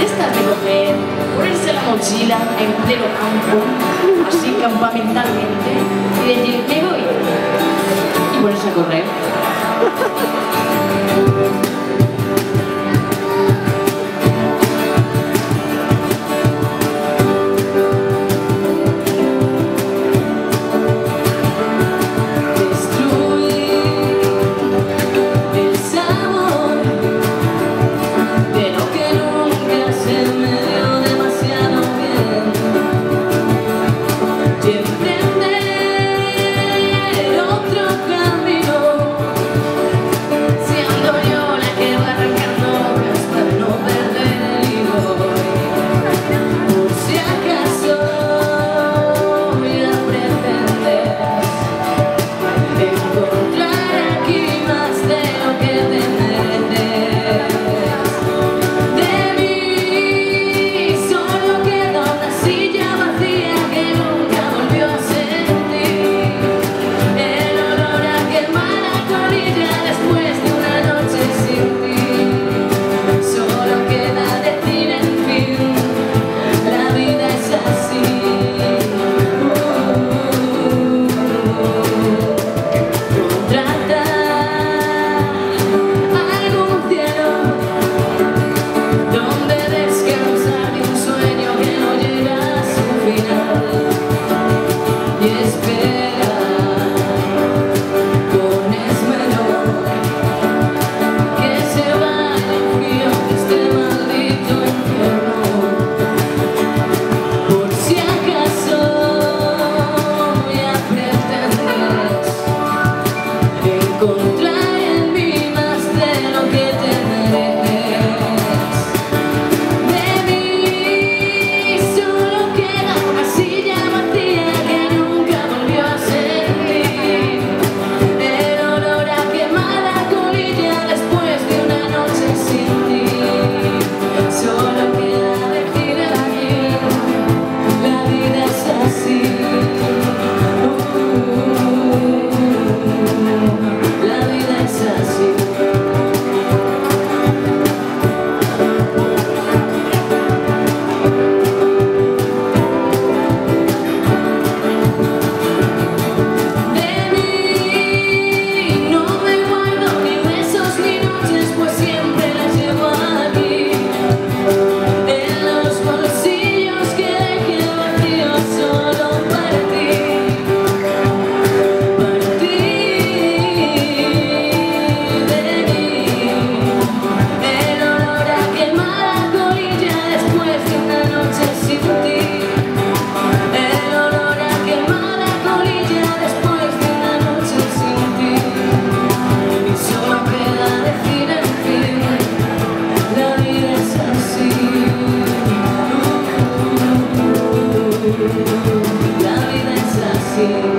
Esta de coger, ponerse la mochila en pleno campo, así campamentalmente, La vida es así